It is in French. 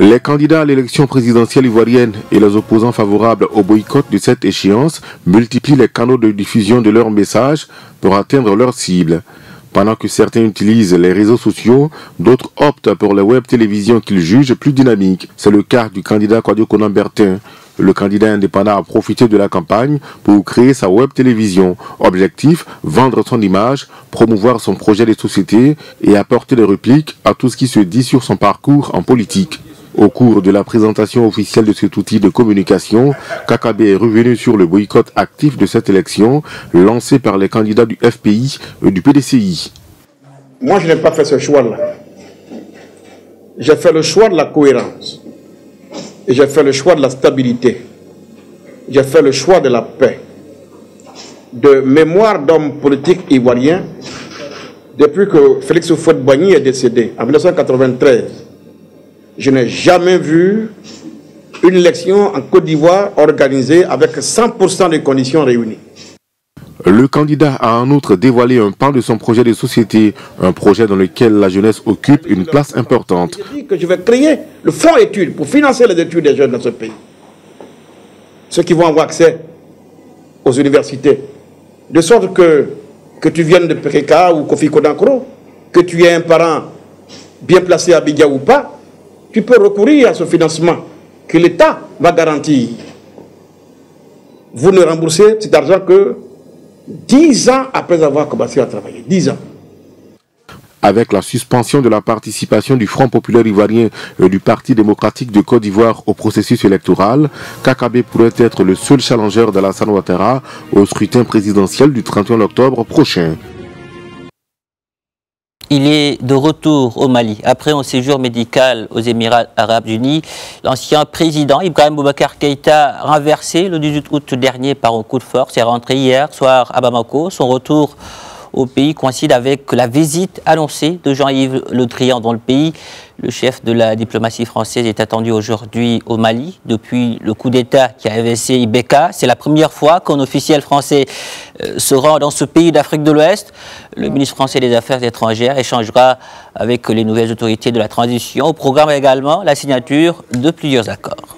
Les candidats à l'élection présidentielle ivoirienne et les opposants favorables au boycott de cette échéance multiplient les canaux de diffusion de leurs messages pour atteindre leur cible. Pendant que certains utilisent les réseaux sociaux, d'autres optent pour les web télévisions qu'ils jugent plus dynamiques. C'est le cas du candidat Kwadio Bertin. Le candidat indépendant a profité de la campagne pour créer sa web télévision. Objectif, vendre son image, promouvoir son projet de société et apporter des répliques à tout ce qui se dit sur son parcours en politique. Au cours de la présentation officielle de cet outil de communication, KKB est revenu sur le boycott actif de cette élection lancé par les candidats du FPI et du PDCI. Moi, je n'ai pas fait ce choix-là. J'ai fait le choix de la cohérence. J'ai fait le choix de la stabilité. J'ai fait le choix de la paix. De mémoire d'homme politique ivoirien, depuis que Félix Houphouët-Boigny est décédé en 1993, je n'ai jamais vu une élection en Côte d'Ivoire organisée avec 100% des conditions réunies. Le candidat a en outre dévoilé un pan de son projet de société, un projet dans lequel la jeunesse occupe une place importante. Je dis que je vais créer le fonds études pour financer les études des jeunes dans ce pays. Ceux qui vont avoir accès aux universités. De sorte que, que tu viennes de Péréka ou Kofi Kodankro, que tu aies un parent bien placé à Bidia ou pas, tu peux recourir à ce financement que l'État va garantir. Vous ne remboursez cet argent que 10 ans après avoir commencé à travailler. 10 ans. Avec la suspension de la participation du Front populaire ivoirien et du Parti démocratique de Côte d'Ivoire au processus électoral, Kakabe pourrait être le seul challenger de la Ouattara au scrutin présidentiel du 31 octobre prochain. Il est de retour au Mali. Après un séjour médical aux Émirats arabes unis, l'ancien président Ibrahim Boubacar Keïta, renversé le 18 août dernier par un coup de force, est rentré hier soir à Bamako. Son retour au pays coïncide avec la visite annoncée de Jean-Yves Le Drian dans le pays. Le chef de la diplomatie française est attendu aujourd'hui au Mali depuis le coup d'État qui a inversé Ibeka. C'est la première fois qu'un officiel français euh, se rend dans ce pays d'Afrique de l'Ouest. Le ministre français des Affaires étrangères échangera avec les nouvelles autorités de la transition. Au programme également la signature de plusieurs accords.